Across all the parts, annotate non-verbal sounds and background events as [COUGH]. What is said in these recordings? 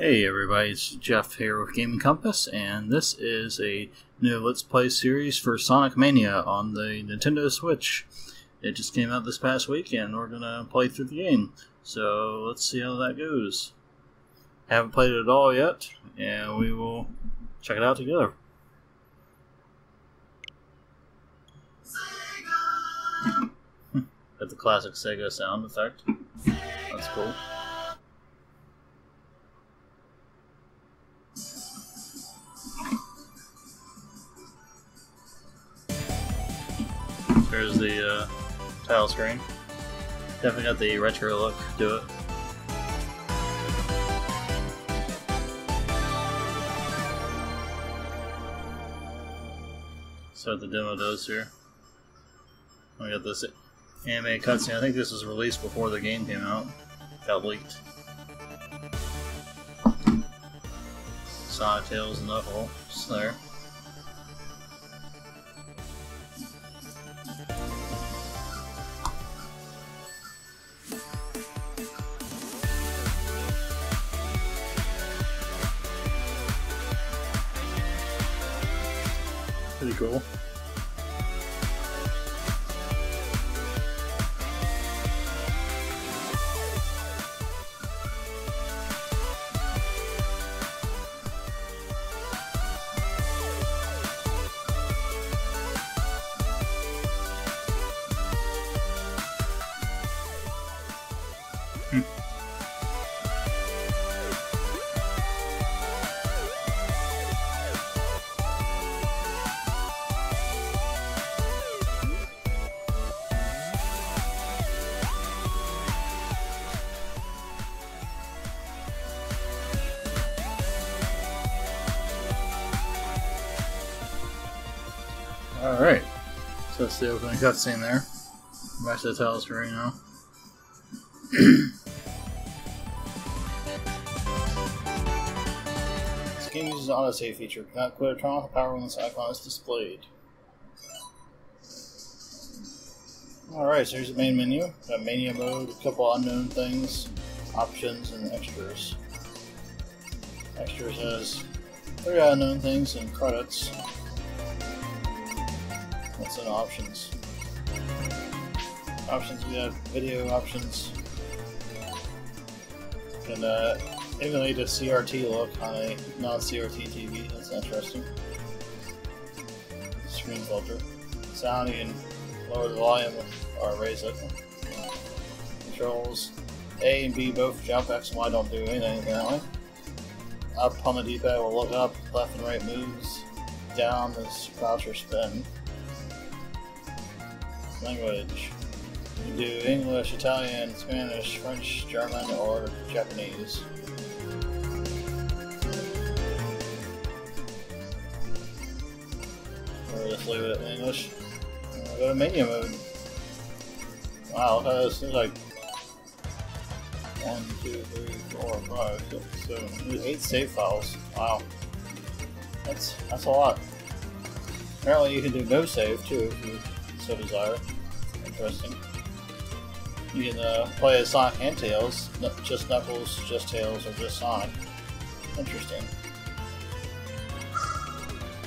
Hey everybody, it's Jeff here with Gaming Compass, and this is a new Let's Play series for Sonic Mania on the Nintendo Switch. It just came out this past week, and we're gonna play through the game. So let's see how that goes. Haven't played it at all yet, and we will check it out together. [LAUGHS] Got the classic Sega sound effect. That's cool. The uh, tile screen. Definitely got the retro look to it. So what the demo does here. We got this anime cutscene. I think this was released before the game came out. Got leaked. Sonic Tails and Knuckles there. Pretty cool. The opening cutscene there. Back to the screen now. this game uses an autosave feature. Cannot quit or turn off the power when this icon is displayed. Alright, so here's the main menu. Got mania mode, a couple unknown things, options, and extras. Extras has three unknown things and credits. In options? Options, we have video options. And uh, emulate a CRT look on a non-CRT TV. That's interesting. Screen filter. Sound, you can lower the volume or raise it. Controls. A and B both jump, X and Y don't do anything apparently. Up on the D-pad will look up, left and right moves. Down is crouch or spin language. You do English, Italian, Spanish, French, German, or Japanese. Or just leave it in English. Uh, go to menu mode. Wow, that is like one, two, three, four, five, six, seven, eight save files. Wow, that's that's a lot. Apparently, you can do no save too so desire. Interesting. You can uh, play as Sonic and Tails, just Knuckles, just Tails, or just Sonic. Interesting.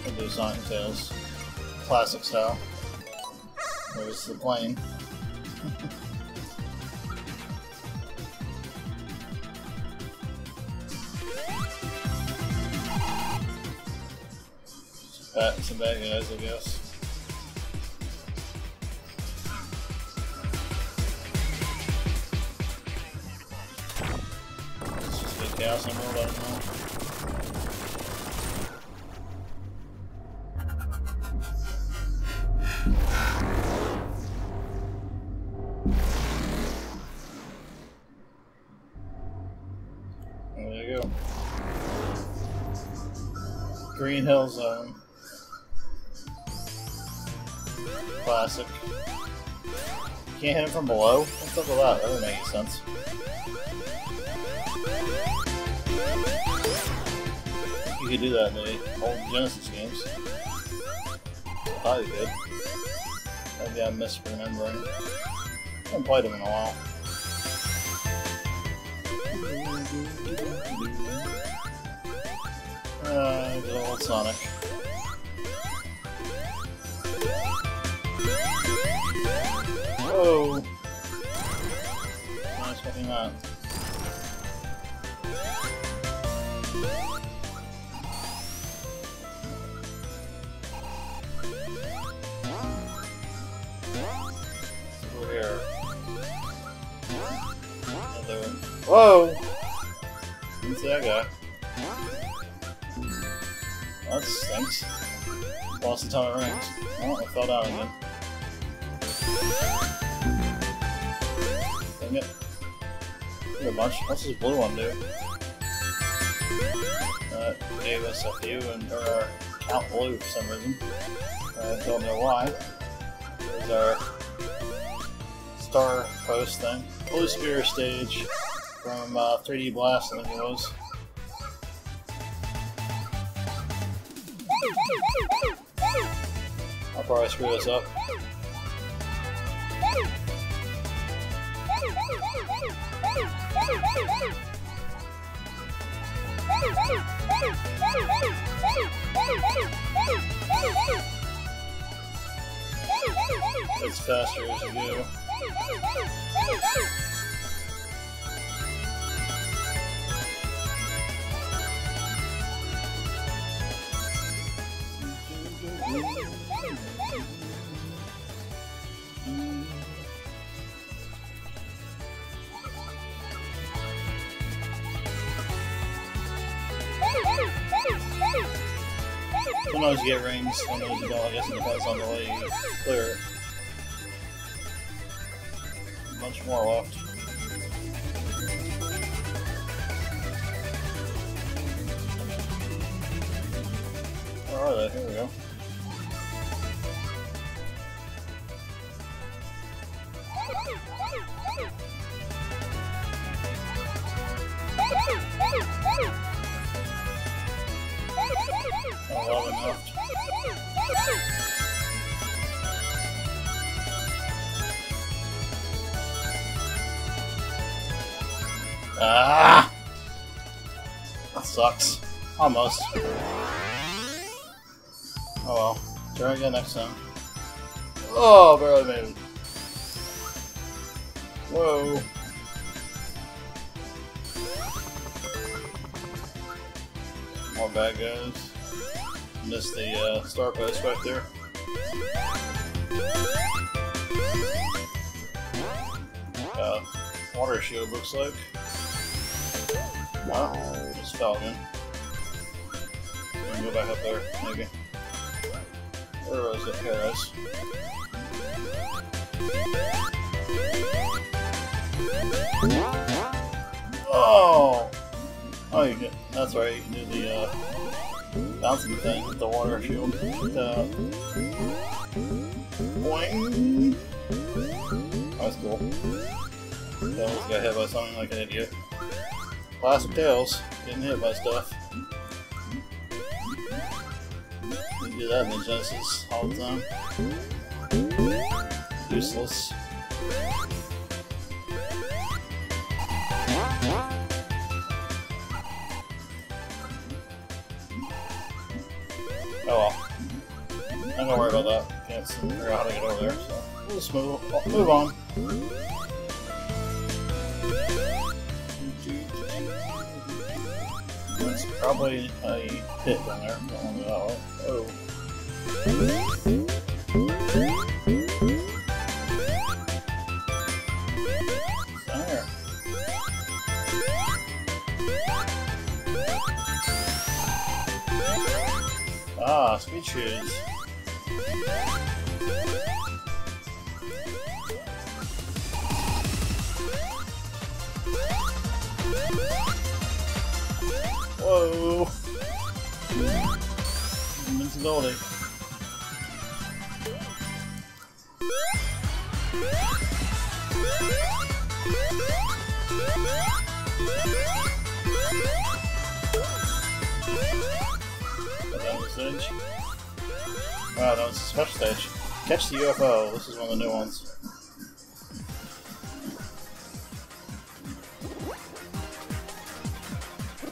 We'll do Sonic and Tails. Classic style. There's the plane. [LAUGHS] some bad guys, I guess. Chaos emerald, I don't know. There you go. Green Hill Zone. Classic. Can't hit him from below? What's up with that? That doesn't make any sense. Could do that in the old Genesis games. Probably did. Maybe I'm misremembering. I haven't played them in a while. Uh, Sonic. Whoa! Not expecting that. Whoa! Who's that guy? Well, that stinks. Lost the ton of rings. Oh, I fell down again. Dang it. A bunch. What's this blue one do? Uh, gave us a few and or count blue for some reason. I don't know why. There's our star post thing. Blue Sphere stage from uh, 3D Blast, I think it was. I'll probably screw this up. It's faster as you go. Sometimes you get rings, sometimes you don't. I guess it depends on the way you clear it. Much more left. They? Here we go. Almost. Oh well. Try again next time. Oh, barely made it. Whoa. More bad guys. Missed the uh, star post right there. Uh, water shield looks like. Wow, just fell in. Can back up there, maybe. Where it? Paris. Oh! Oh, you can, that's right, you can do the uh, bouncing thing with the water shield. The boing! That's cool. Tails got hit by something like an idiot. Classic Tails, getting hit by stuff. Do that in the Genesis all the time. Useless. Oh well. I'm gonna worry about that. Can't figure out how to get over there, so we'll just move, move on. That's probably a pit down there. Oh. Ah, speed. Whoa! Invincibility. Special stage. Catch the UFO. This is one of the new ones.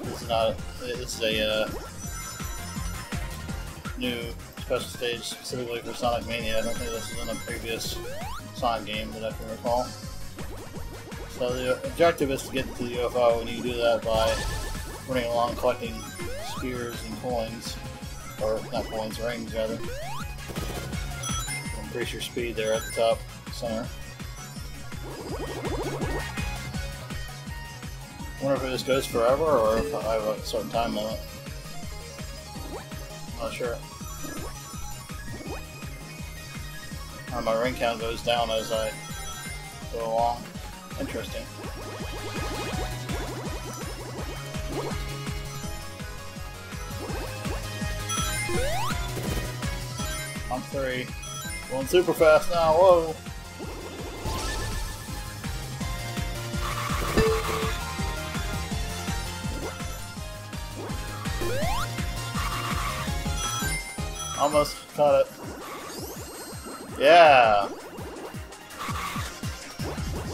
This is not. This is a. Uh, new special stage specifically for Sonic Mania. I don't think this is in a previous Sonic game that I can recall. So the objective is to get to the UFO, and you do that by running along collecting spheres and coins, or not coins, rings rather. Increase your speed there at the top center. wonder if this goes forever or if I have a certain time limit. Not sure. Uh, my ring count goes down as I go along. Interesting. I'm three. Going super fast now, whoa! Almost caught it. Yeah!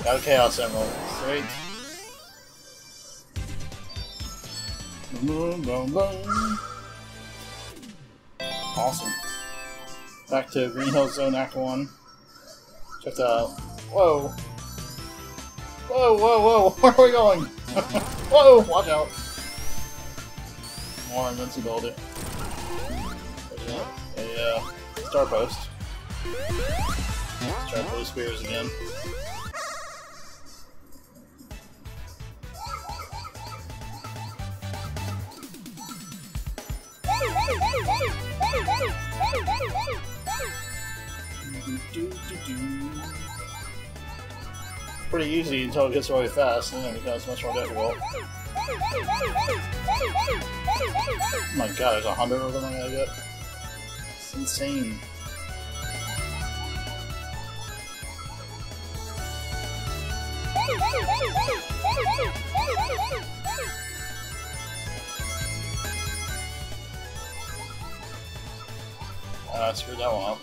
Got a Chaos Emerald. Sweet. Boom, boom, boom. Awesome. Back to Green Hill Zone Act 1. Check that out. Whoa! Whoa, whoa, whoa! [LAUGHS] Where are we going? [LAUGHS] whoa! Watch out! More invincibility a uh, star post. Let's try blue spheres again. Pretty easy until it gets really fast, and then it becomes much more difficult. Oh my god, there's a hundred of them I gotta get insane. Uh, I screwed that one up.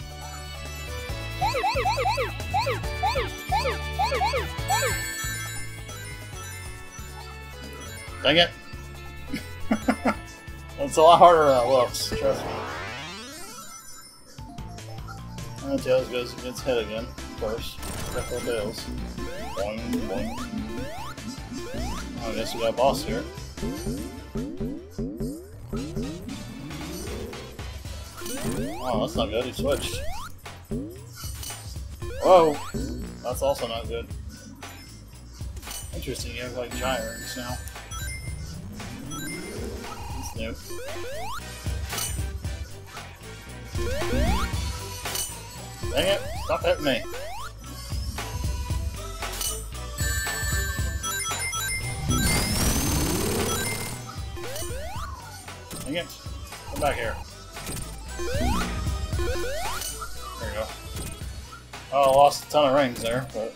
Dang it! [LAUGHS] it's a lot harder uh, than it looks, trust me. And Tails goes against Head again, of course. Careful Tails. Boing, boing. Oh, I guess we got a boss here. Oh, that's not good, he switched. Whoa! That's also not good. Interesting, you have like giant rings now. That's new. Dang it! Stop hitting me! Dang it! Come back here. Oh, lost a ton of rings there, but...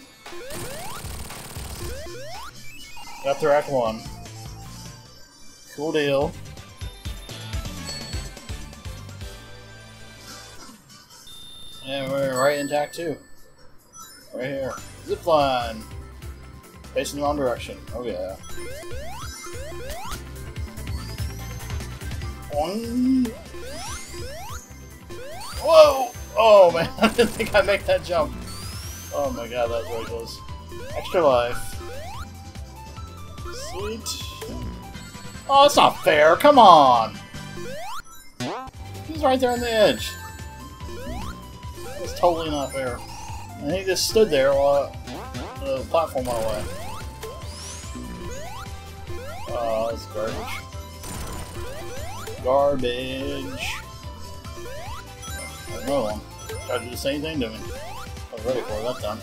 Got through Act 1. Cool deal. And we're right in Act 2. Right here. Zip line. Facing the wrong direction. Oh yeah. One. Whoa! Oh man, [LAUGHS] I didn't think I'd make that jump. Oh my god, that was really close. Extra life. Sweet. Oh, it's not fair. Come on. He's right there on the edge. It's totally not fair. And he just stood there while uh, the platform went away. Oh, that's garbage. Garbage. Another one. Tried to do the same thing to me. I was ready for that time.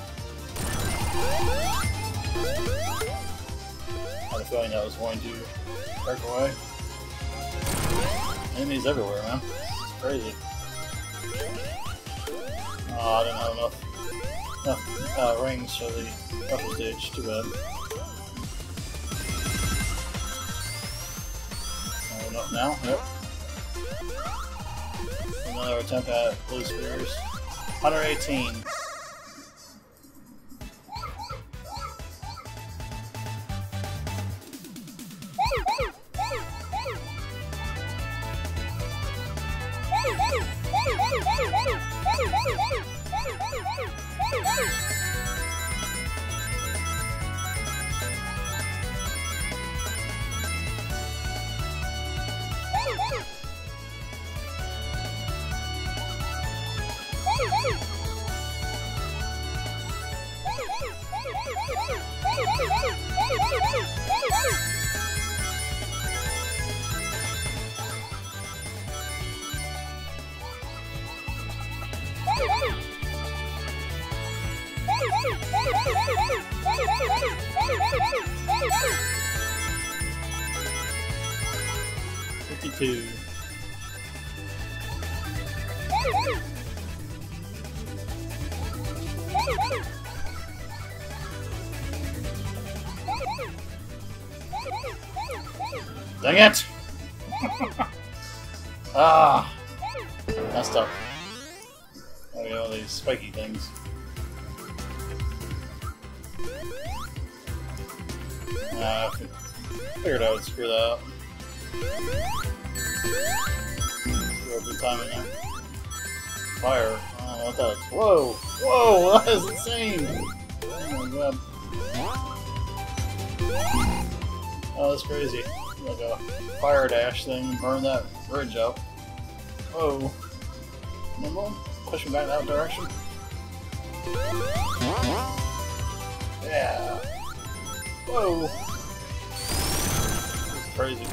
I had a feeling that was going to break away. Enemies everywhere, man. It's crazy. Oh, I didn't have enough, enough uh, rings for the upper stage. Too bad. Oh, enough now? Yep. Another attempt at blue spheres. 118. Dang it! [LAUGHS] ah! Messed up. Oh, you know, these spiky things. Uh, figured I would screw that up. Screw up the timing there. Fire. I don't know what that is. Whoa! Whoa! [LAUGHS] That is insane! Oh my god. Oh, that's crazy. Like a fire dash thing, burn that bridge up. Oh. Whoa. Normal? Push me back that direction. Yeah. Whoa. This is crazy.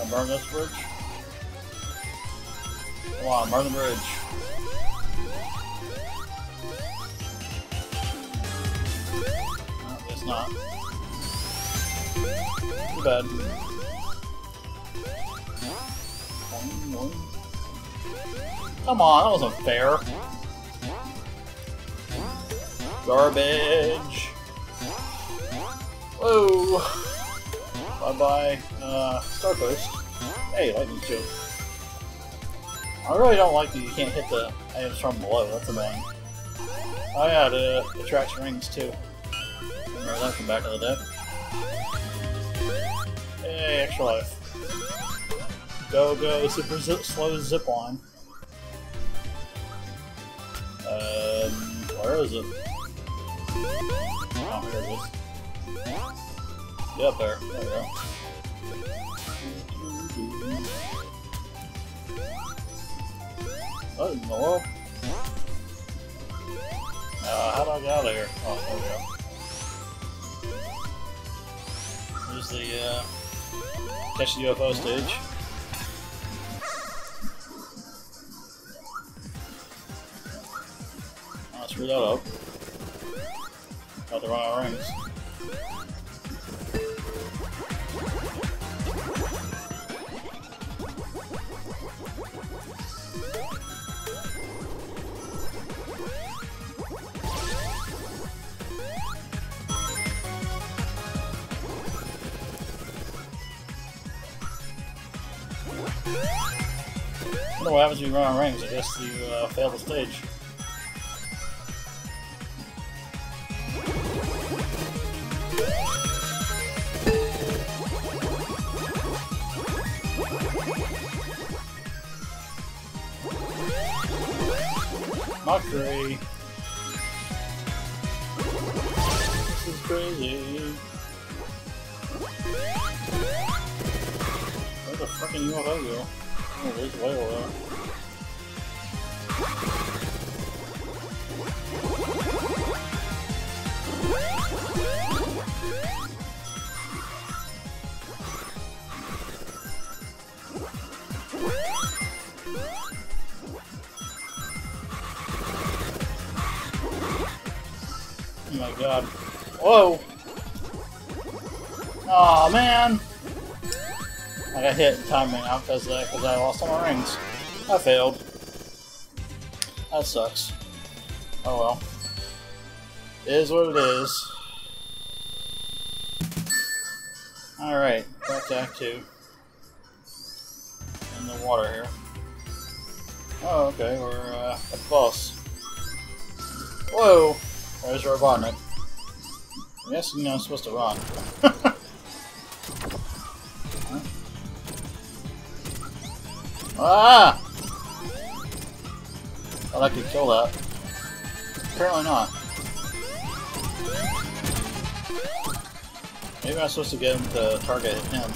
I burn this bridge. Come on, burn the bridge. No, not. Too bad. Come on, that wasn't fair. Garbage. Whoa. Bye bye, uh, Starpost. Hey, lightning shield. I really don't like that you can't hit the items from below, that's annoying. Oh yeah, the attracts rings too. Remember from back in the day. Hey, extra life. Go, go, super zip, slow zip line. Um, where is it? Oh, here it is. Yeah, up there. There we go. World? Uh, how do I get out of here? Oh, there we The, uh, catch the UFO stage. I'll screw that up. Got the wrong rings. I wonder what happens when you run on rings. I guess you uh, fail the stage. Mockery. This is crazy. Fucking UFO go? There's a whale there. Oh my god. Whoa! oh, man! I hit in timing out because uh, cause I lost all my rings. I failed. That sucks. Oh well. It is what it is. Alright, back to Act 2. In the water here. Oh, okay, we're uh, at the boss. Whoa! There's Robotnik. I'm I'm supposed to run. [LAUGHS] Ah! Thought I could kill that. Apparently not. Maybe I'm supposed to get him to target him.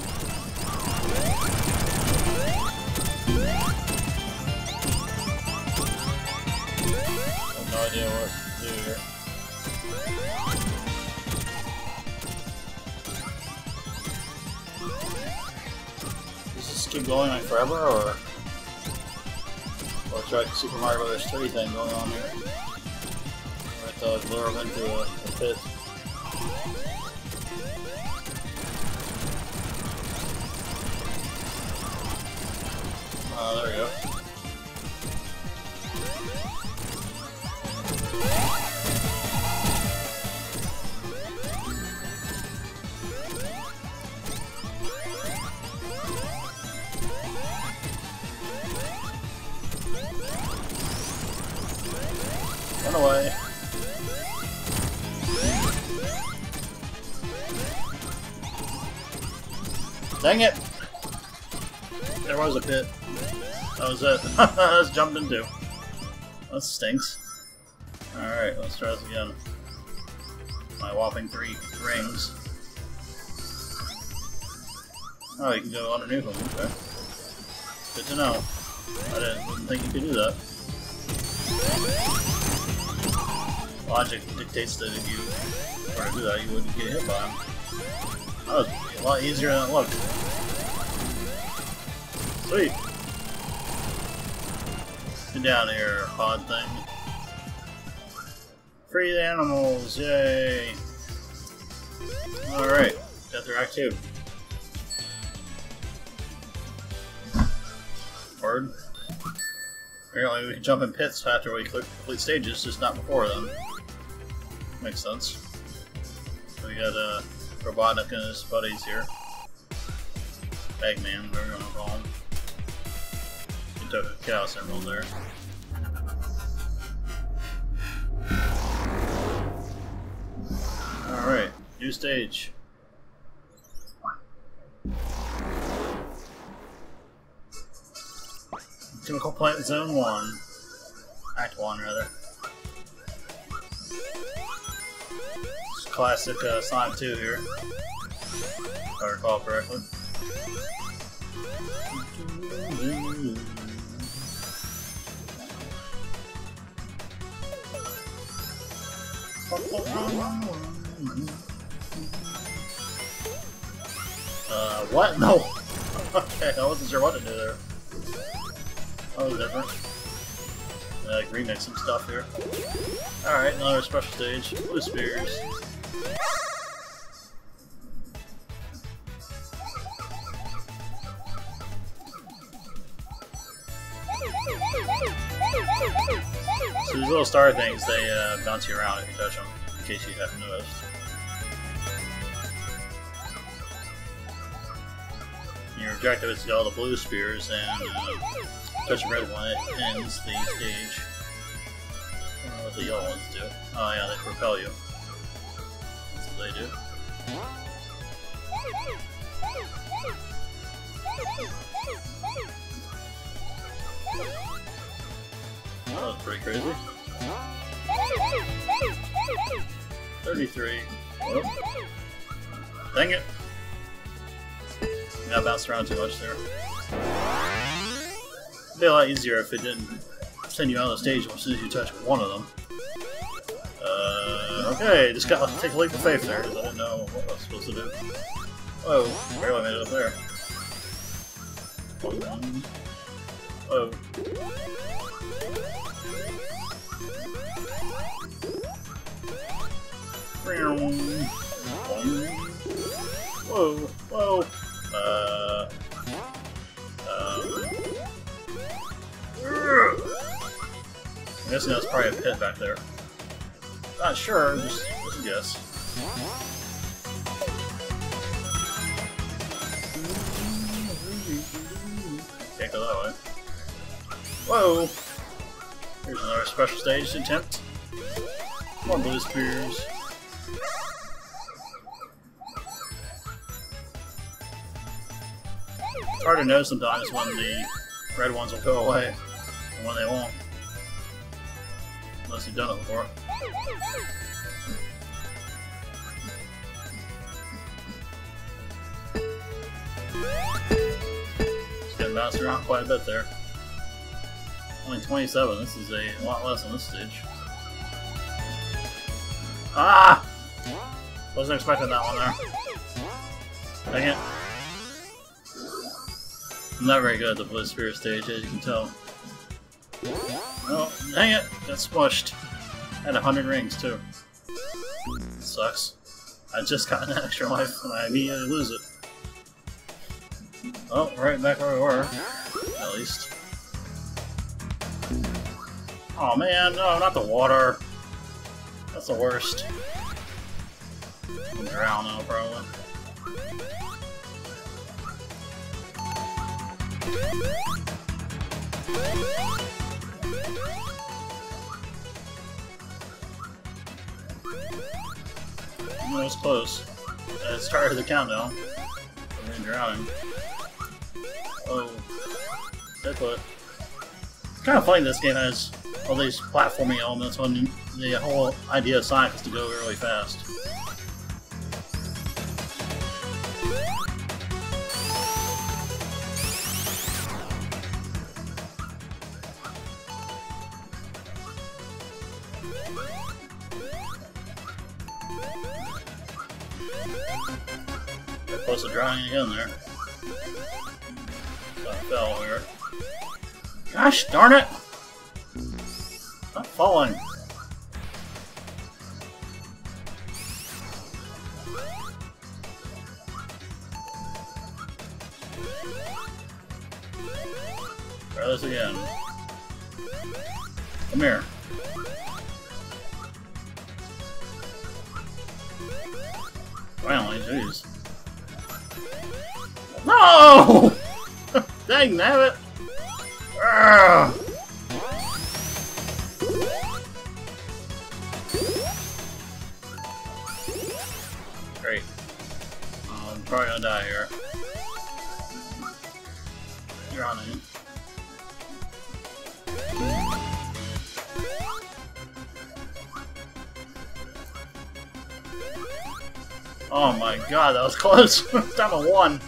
No idea what to do here. Does this keep going like forever, or try Super Mario Brothers 3 thing going on here? Right to like, lure him into a, a pit. Jumped into. That stinks. Alright, let's try this again. My whopping three rings. Oh, you can go underneath them. Okay. Good to know. I didn't, think you could do that. Logic dictates that if you were to do that, you wouldn't get hit by him. That was a lot easier than it looked. Sweet. Get down here, pod thing. Free the animals, yay! Alright, Death Act 2. Word. Apparently we can jump in pits after we complete stages, just not before them. Makes sense. We got uh, Robotnik and his buddies here. Eggman, whatever you want to call him. Took Chaos Emerald there. Alright, new stage. Chemical Plant Zone 1. Act 1, rather. It's classic uh, Sonic 2 here. If I recall correctly. Uh, what? No! [LAUGHS] okay, I wasn't sure what to do there. That was different. Uh, remix some stuff here. Alright, another special stage. Blue Spheres. Little star things, they uh, bounce you around if you touch them, in case you haven't noticed. Your objective is to get all the blue spheres and uh, touch the red one, it ends the stage. I don't know what the yellow ones do. Oh yeah, they propel you. That's what they do. That was pretty crazy. 33. Oh. Dang it! Got bounced around too much there. It'd be a lot easier if it didn't send you out of the stage as soon as you touch one of them. Uh, okay, just got to take a leap of faith there, because I didn't know what I was supposed to do. Oh, barely made it up there. Oh. Whoa, whoa. Uh. Um. I'm that's probably a pit back there. Not sure, just, just a guess. Can't go. Whoa! Here's another special stage attempt. More blue spheres. Hard to know sometimes when the red ones will go away, and when they won't. Unless you've done it before. Just getting bounced around quite a bit there. Only 27, this is a lot less on this stage. Ah! Wasn't expecting that one there. Dang it. I'm not very good at the Blitz Spirit stage, as you can tell. Oh, dang it! Got smushed. Had a hundred rings, too. Sucks. I just got an extra life and I immediately lose it. Oh, right back where we were. At least. Oh man, no, not the water. That's the worst. I'm drown probably. That was close. Uh, it started the countdown. I'm drowning. Oh. Deadfoot. It's kind of funny this game has all these platforming elements when the whole idea of Sonic is to go really fast. Drowning again there. I fell here. Gosh darn it! Stop falling. Try this again. Come here. Finally, jeez. No! [LAUGHS] Dang nabbit! Urgh. Great. Oh, I'm probably gonna die here. You're. Oh my god, that was close! [LAUGHS] Down to one!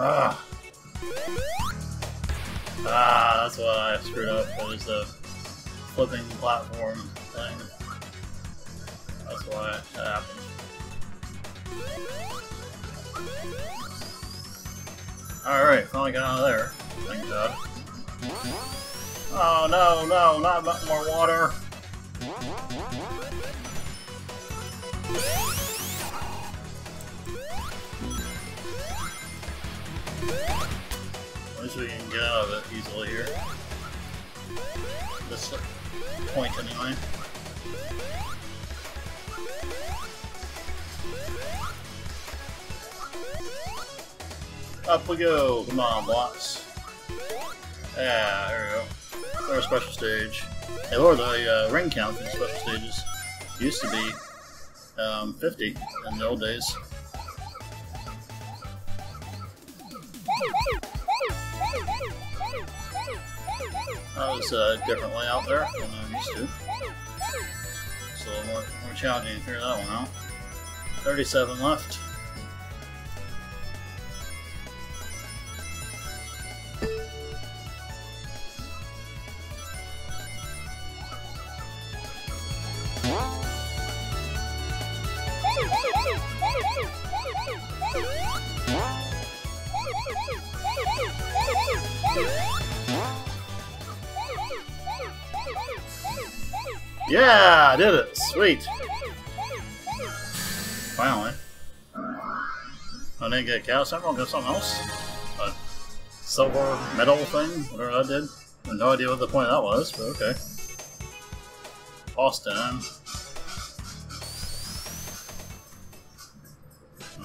Ah. Ah, that's why I screwed up. It was the flipping platform thing. That's why that happened. Alright, finally got out of there. Thank God. Oh no, no, not more water! At least we can get out of it easily here. This point, anyway. Up we go! Come on, blocks. Yeah, there we go. Our special stage. Hey, Lord, the uh, ring count in special stages used to be um, 50 in the old days. That was a different layout there than I'm used to. So more, more challenging to figure that one out. 37 left. Yeah, I did it. Sweet. Finally. I didn't get a cow sample, I got something else. A silver metal thing, whatever I did. I no idea what the point of that was, but okay. Boston.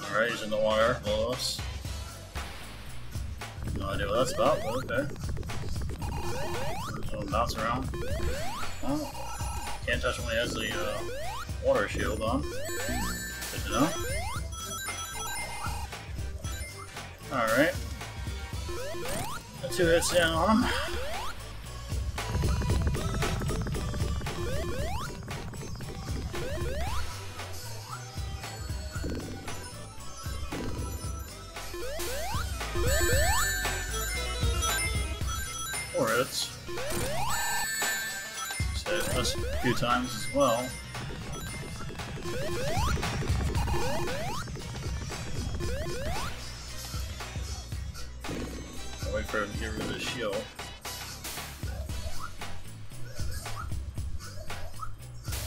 Alright, he's in the water below. No idea what that's about, but okay. Just bounce around. Oh. Can't touch when he has the uh, water shield on. Good to know. Alright. Two hits down on him. Four hits. So a few times as well. I'll wait for him to get rid of his shield.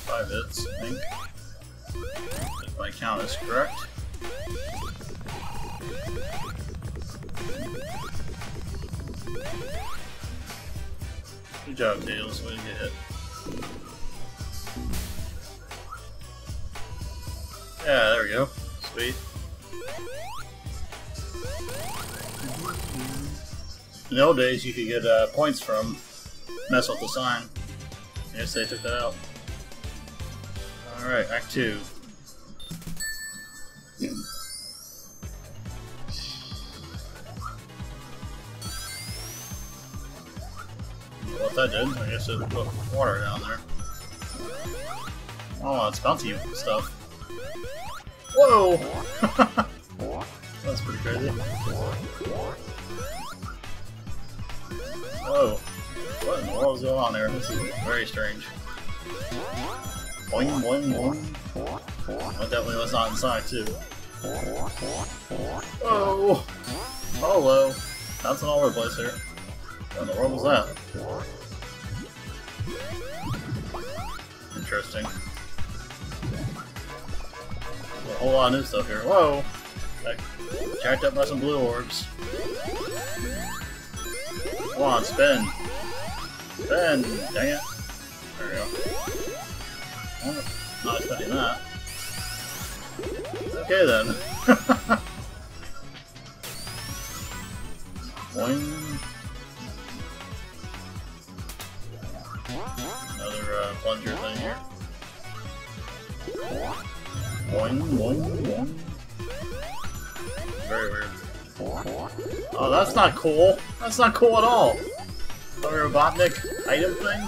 Five hits, I think. If my count is correct. Good job, Tails. Way to get hit. Yeah, there we go. Sweet. In the old days, you could get uh, points from mess with the sign. I guess they took that out. Alright, Act 2. What that did, I guess it put water down there. Oh, it's bouncy stuff. Whoa! [LAUGHS] That's pretty crazy. Whoa. What in the world is going on there? This is very strange. Boing, boing, boing. That definitely was not inside, too. Whoa! Oh, oh, Hello! Bouncing all over the place here. What in the world was that? Interesting. A whole lot of new stuff here. Whoa! Got jacked up by some blue orbs. Come on, spin! Spin! Dang it. There we go. Oh, not expecting that. Okay then. [LAUGHS] Boing. Another uh, plunger thing here. Very weird. Oh, that's not cool. That's not cool at all. The Robotnik item thing?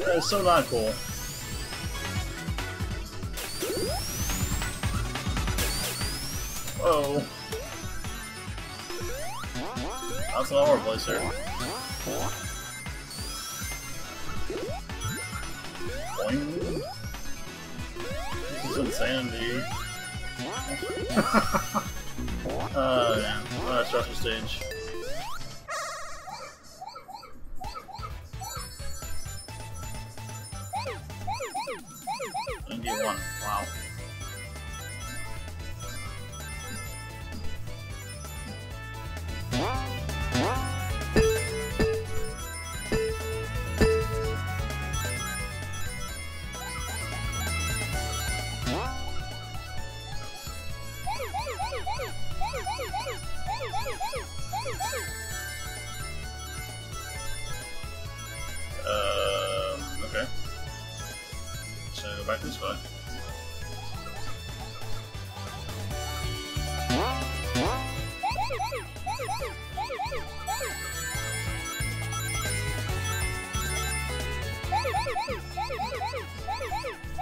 That is so not cool. Whoa. That's an over place here. Boing. Is. [LAUGHS] Oh, yeah. What a stressful stage. Ninety-one. Wow.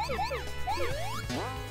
Oh, my God.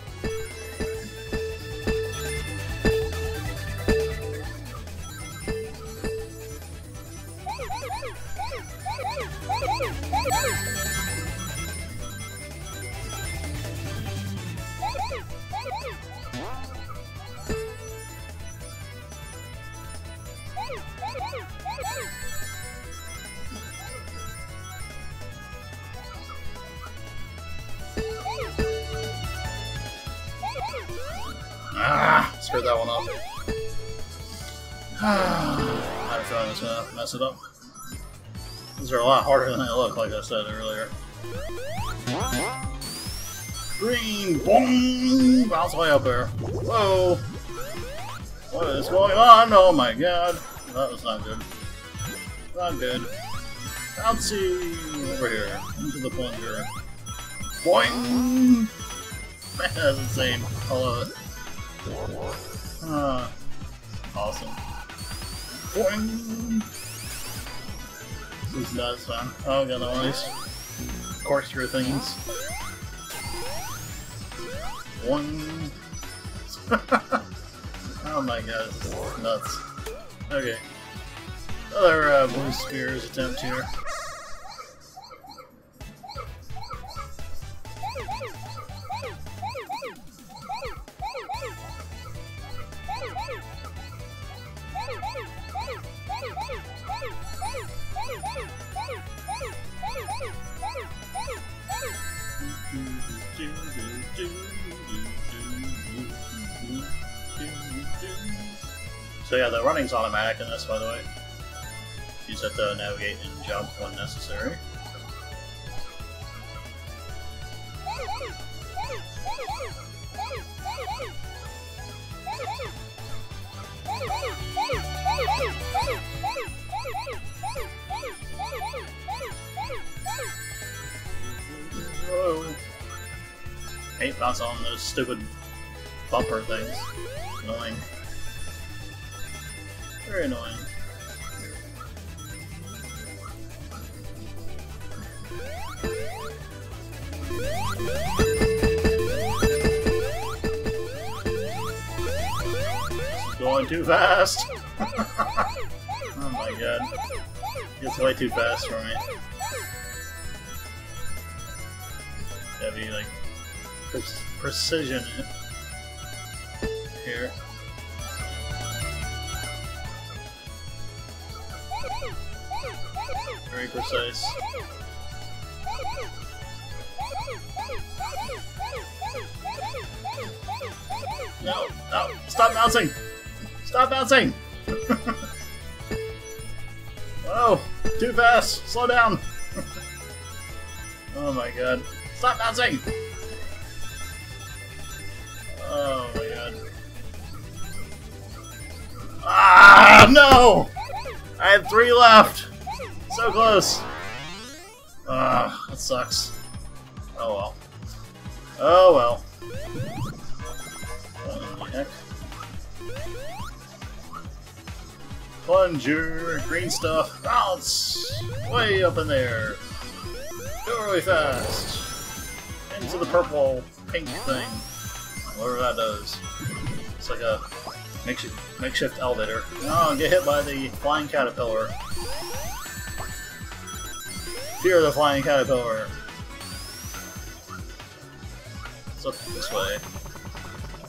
Lot harder than they look, like I said earlier. Green! Boom! Bounce way up there. Whoa! What is going on? Oh my god. That was not good. Not good. Bouncy! Over here. Into the plunger. Boing! That's insane. I love it. Uh, Awesome. Boing! This is nuts, man. Oh, got all these corkscrew things. One. [LAUGHS] oh my god, nuts. Okay. Another uh, blue spheres attempt here. So yeah, the running's automatic in this, by the way. You just have to navigate and jump when necessary. Whoa. Hate bounce on those stupid bumper things. Annoying. Very annoying. Going too fast! [LAUGHS] oh my god. It's way too fast for me. Gotta be like pre precision here. Very precise. No, no, stop bouncing! Stop bouncing! [LAUGHS] oh, too fast! Slow down! [LAUGHS] oh my god. Stop bouncing! Oh my god. Ah, no! I had three left! So close! Ah, that sucks. Oh well. Oh well. The heck? Plunger, green stuff, bounce! Way up in there. Go really fast. Into the purple, pink thing. Whatever that does. It's like a makeshift, makeshift elevator. Oh, get hit by the flying caterpillar. Fear the flying caterpillar. It's up this way.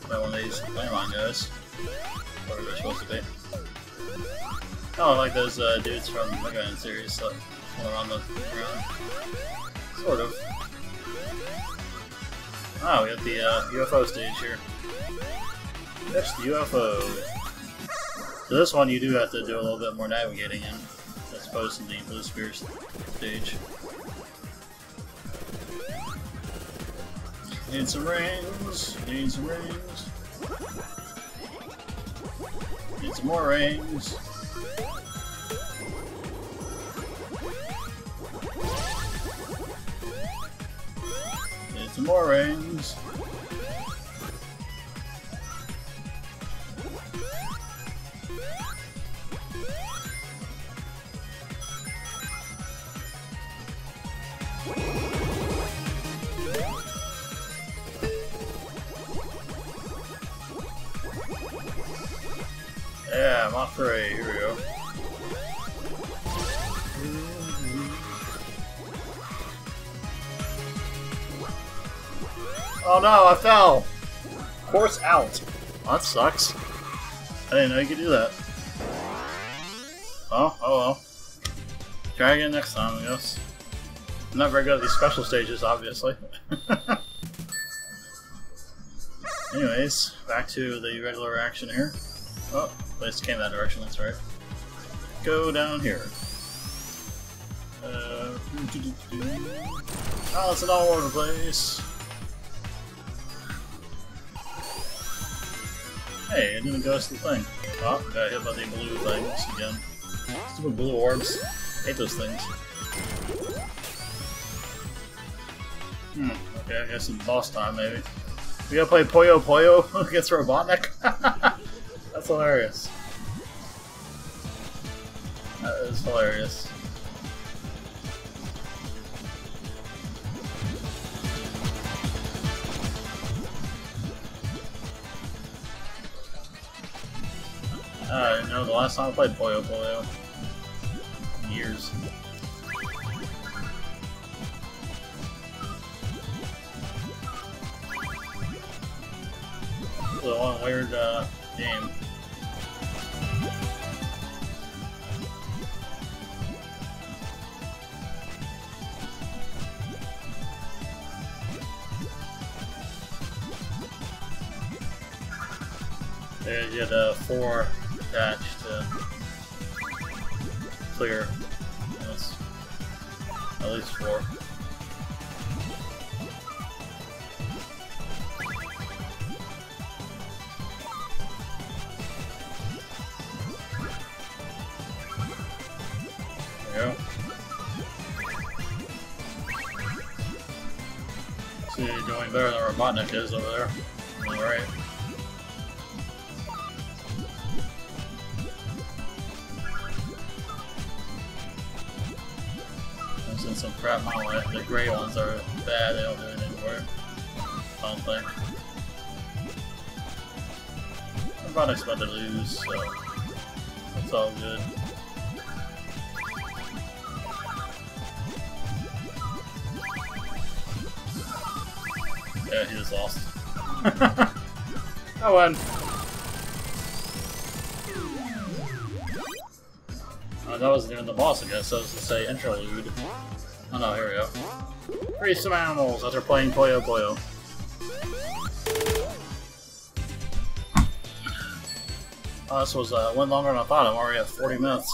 Where one of these landmine goes. Where they're supposed to be. Oh, I like those uh, dudes from the Man series that are on the ground. Sort of. Oh, we got the uh, UFO stage here. Next the UFO. So this one you do have to do a little bit more navigating in, as in the Blue Spheres stage. Need some rings, need some rings. Need some more rings. Need some more rings. Here we go. Mm-hmm. Oh no, I fell! Course out. Well, that sucks. I didn't know you could do that. Oh, oh well. Try again next time, I guess. I'm not very good at these special stages, obviously. [LAUGHS] Anyways, back to the regular action here. Oh, place came that direction, that's right. Go down here. Uh, oh, it's an all over place. Hey, I didn't go to the thing. Oh, got hit by the blue things again. Stupid blue orbs. hate those things. Hmm, okay, I guess it's boss time, maybe. We gotta play Puyo Puyo [LAUGHS] against Robotnik? [LAUGHS] Hilarious. That is hilarious. Uh, you know, the last time I played Puyo Puyo, years. The one weird uh, game. Get uh, four attached to clear. At least four. There. See, doing better than Robotnik is over there. The gray ones are bad, they don't do anything. I don't think. Robotnik's about to lose, so it's all good. Yeah, he just lost. [LAUGHS] I won. Oh, that wasn't even the boss, I guess. That was to say interlude. Oh no, here we go. Free some animals after playing Puyo Puyo. Oh, this was uh, went longer than I thought. I'm already at 40 minutes.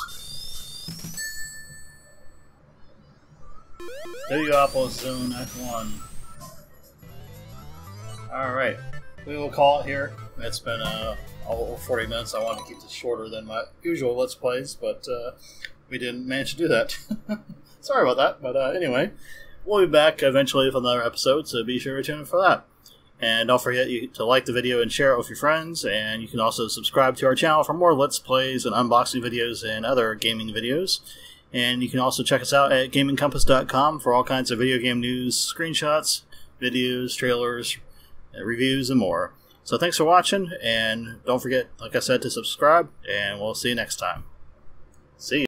Go, Apple Zone F1. Alright, we will call it here. It's been uh, over 40 minutes. I wanted to keep this shorter than my usual Let's Plays, but uh, we didn't manage to do that. [LAUGHS] Sorry about that, but uh, anyway, we'll be back eventually with another episode, so be sure to tune in for that. And don't forget to like the video and share it with your friends, and you can also subscribe to our channel for more Let's Plays and unboxing videos and other gaming videos. And you can also check us out at GamingCompass.com for all kinds of video game news, screenshots, videos, trailers, reviews, and more. So thanks for watching, and don't forget, like I said, to subscribe, and we'll see you next time. See you.